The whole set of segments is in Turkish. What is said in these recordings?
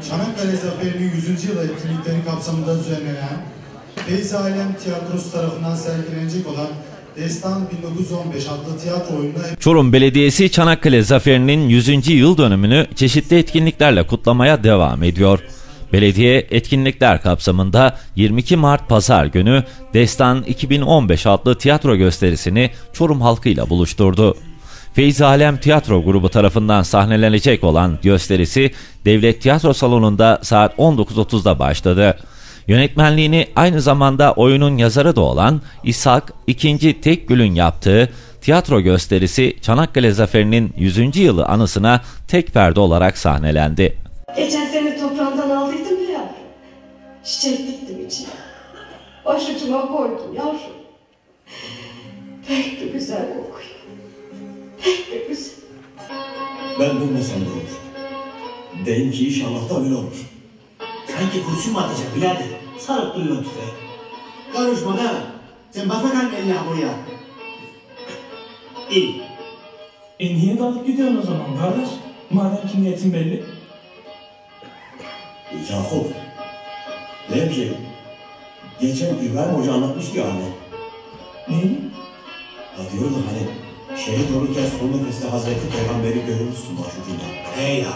Çanakkale Zaferi'nin 100. yıl etkinlikleri kapsamında düzenlenen Feyzi Alem Tiyatrosu tarafından sergilenecek olan Destan 1915 adlı tiyatro oyununa Çorum Belediyesi Çanakkale Zaferi'nin 100. yıl dönümünü çeşitli etkinliklerle kutlamaya devam ediyor. Belediye etkinlikler kapsamında 22 Mart Pazar günü Destan 2015 adlı tiyatro gösterisini Çorum halkıyla buluşturdu. Feyzi Alem Tiyatro Grubu tarafından sahnelenecek olan gösterisi Devlet Tiyatro Salonu'nda saat 19.30'da başladı. Yönetmenliğini aynı zamanda oyunun yazarı da olan İshak II. Tekgül'ün yaptığı tiyatro gösterisi Çanakkale Zaferi'nin 100. yılı anısına tek perde olarak sahnelendi. Geçen sene toprağından aldıydım ya yavrum. Çiçek diktim içine. Başucuma koydum yavrum. Pek de güzel kokuyor. Ben dönmesem de olur. Deyin ki inşallah da öyle olur. Sanki kurşun mu atacak birader? Sarıp duruyor tüfeği. Konuşma da. Sen bak bakalım eline buraya. İyi. E niye dalıp gidiyorsun o zaman kardeş? Madem ki niyetin belli. Yakup. Dedim ki geçen İbrahim Hoca anlatmıştı ya anne. Neyi? Ya diyordu hani şehit olurken son nefeste Hazreti Peygamber'i görürmüşsün başucunda. Hey ya.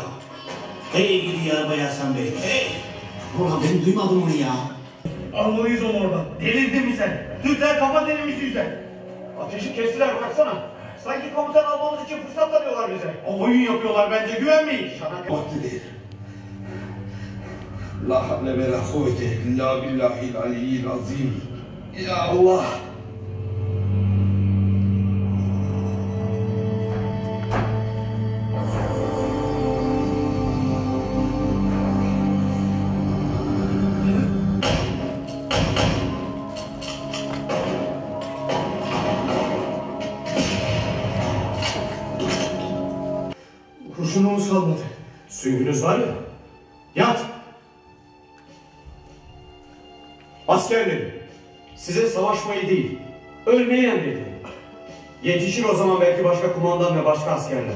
Hey gidi yarabay Hasan Bey. Hey. Ulan ben duymadım onu ya. Almalıyız onu oradan. Delirdin mi sen? Türkler kafa denilmiş yüzden. Ateşi kestiler baksana. Sanki komutan almamız için fırsat arıyorlar bize. O oyun yapıyorlar bence güvenmeyin. Çanakkale. Vakti değil. La havle ve la kuvvete illa billahil aliyyil azim. Ya Allah. Kurşunumuz kalmadı. Süngünüz var ya. Yat. Askerlerim, size savaşmayı değil, ölmeyi emrediyorum. Yetişir o zaman belki başka kumandan ve başka askerler.